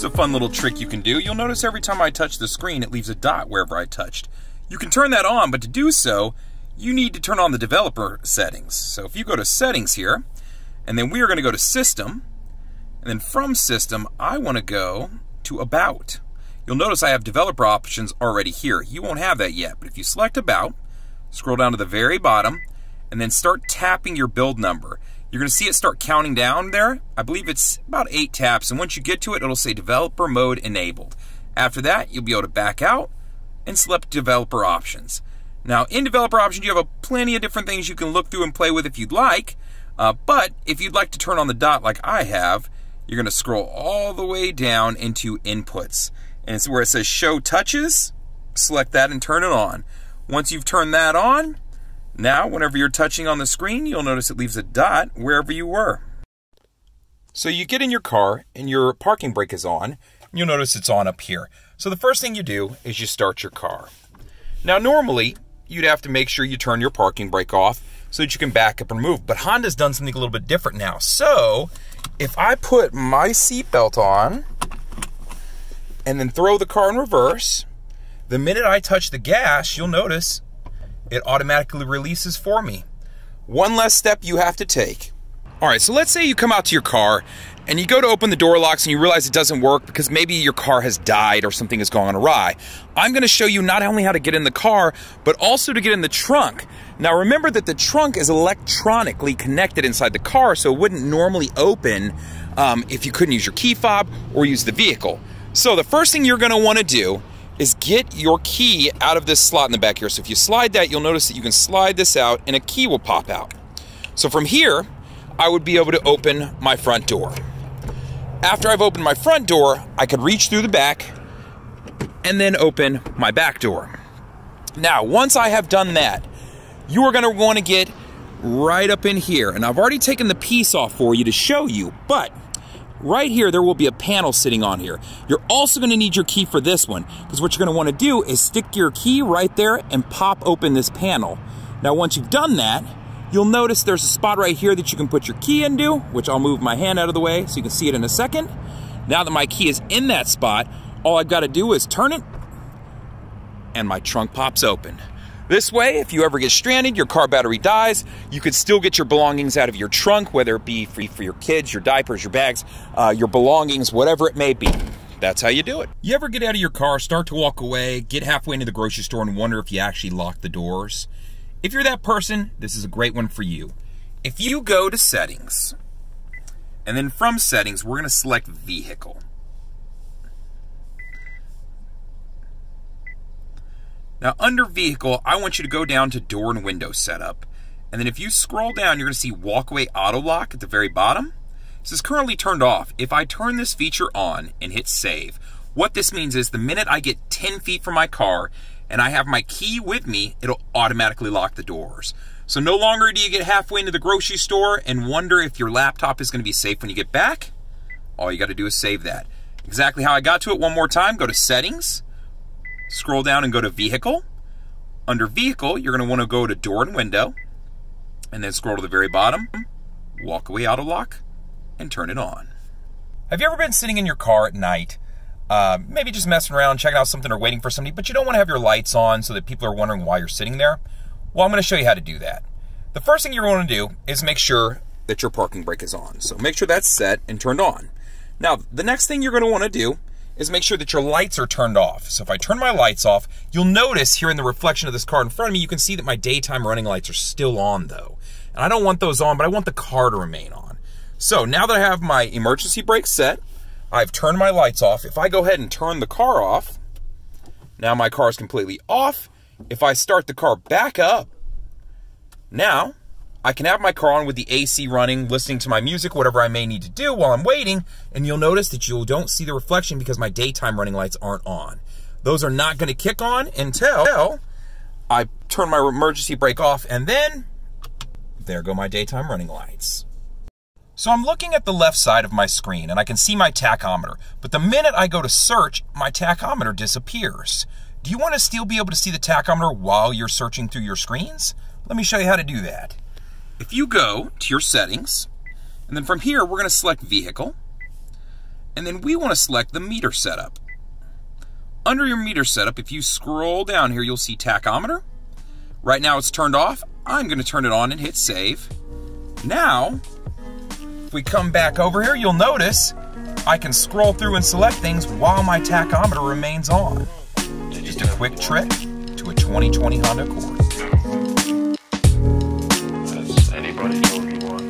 Here's a fun little trick you can do. You'll notice every time I touch the screen, it leaves a dot wherever I touched. You can turn that on, but to do so, you need to turn on the developer settings. So if you go to settings here, and then we are gonna go to system, and then from system, I wanna go to about. You'll notice I have developer options already here. You won't have that yet, but if you select about, scroll down to the very bottom, and then start tapping your build number. You're going to see it start counting down there. I believe it's about eight taps, and once you get to it, it'll say developer mode enabled. After that, you'll be able to back out and select developer options. Now, in developer options, you have a plenty of different things you can look through and play with if you'd like, uh, but if you'd like to turn on the dot like I have, you're going to scroll all the way down into inputs. And it's where it says show touches, select that and turn it on. Once you've turned that on, now, whenever you're touching on the screen, you'll notice it leaves a dot wherever you were. So you get in your car and your parking brake is on. You'll notice it's on up here. So the first thing you do is you start your car. Now normally, you'd have to make sure you turn your parking brake off so that you can back up and move. But Honda's done something a little bit different now. So if I put my seatbelt on and then throw the car in reverse, the minute I touch the gas, you'll notice it automatically releases for me. One less step you have to take. All right, so let's say you come out to your car and you go to open the door locks and you realize it doesn't work because maybe your car has died or something has gone awry. I'm gonna show you not only how to get in the car, but also to get in the trunk. Now remember that the trunk is electronically connected inside the car, so it wouldn't normally open um, if you couldn't use your key fob or use the vehicle. So the first thing you're gonna wanna do is get your key out of this slot in the back here. So if you slide that, you'll notice that you can slide this out and a key will pop out. So from here, I would be able to open my front door. After I've opened my front door, I could reach through the back and then open my back door. Now, once I have done that, you are gonna wanna get right up in here. And I've already taken the piece off for you to show you, but Right here, there will be a panel sitting on here. You're also gonna need your key for this one, because what you're gonna wanna do is stick your key right there and pop open this panel. Now, once you've done that, you'll notice there's a spot right here that you can put your key into, which I'll move my hand out of the way so you can see it in a second. Now that my key is in that spot, all I've gotta do is turn it, and my trunk pops open. This way, if you ever get stranded, your car battery dies, you could still get your belongings out of your trunk, whether it be for, for your kids, your diapers, your bags, uh, your belongings, whatever it may be. That's how you do it. You ever get out of your car, start to walk away, get halfway into the grocery store, and wonder if you actually locked the doors? If you're that person, this is a great one for you. If you go to settings, and then from settings, we're going to select vehicle. Now under vehicle, I want you to go down to door and window setup. And then if you scroll down, you're gonna see walk away auto lock at the very bottom. This is currently turned off. If I turn this feature on and hit save, what this means is the minute I get 10 feet from my car and I have my key with me, it'll automatically lock the doors. So no longer do you get halfway into the grocery store and wonder if your laptop is gonna be safe when you get back. All you gotta do is save that. Exactly how I got to it one more time, go to settings, Scroll down and go to Vehicle. Under Vehicle, you're going to want to go to Door and Window, and then scroll to the very bottom, walk away auto lock, and turn it on. Have you ever been sitting in your car at night, uh, maybe just messing around, checking out something or waiting for somebody, but you don't want to have your lights on so that people are wondering why you're sitting there? Well, I'm going to show you how to do that. The first thing you're going to do is make sure that your parking brake is on. So make sure that's set and turned on. Now, the next thing you're going to want to do is make sure that your lights are turned off. So if I turn my lights off, you'll notice here in the reflection of this car in front of me, you can see that my daytime running lights are still on though. And I don't want those on, but I want the car to remain on. So now that I have my emergency brake set, I've turned my lights off. If I go ahead and turn the car off, now my car is completely off. If I start the car back up, now I can have my car on with the AC running, listening to my music, whatever I may need to do while I'm waiting, and you'll notice that you don't see the reflection because my daytime running lights aren't on. Those are not going to kick on until I turn my emergency brake off, and then there go my daytime running lights. So I'm looking at the left side of my screen, and I can see my tachometer, but the minute I go to search, my tachometer disappears. Do you want to still be able to see the tachometer while you're searching through your screens? Let me show you how to do that. If you go to your settings, and then from here, we're gonna select vehicle, And then we want to select the meter setup. Under your meter setup, if you scroll down here, you'll see tachometer. Right now it's turned off. I'm going to turn it on and hit save. Now, if we come back over here, you'll notice I can scroll through and select things while my tachometer remains on. Just a quick trick to a 2020 Honda Accord anybody told you what.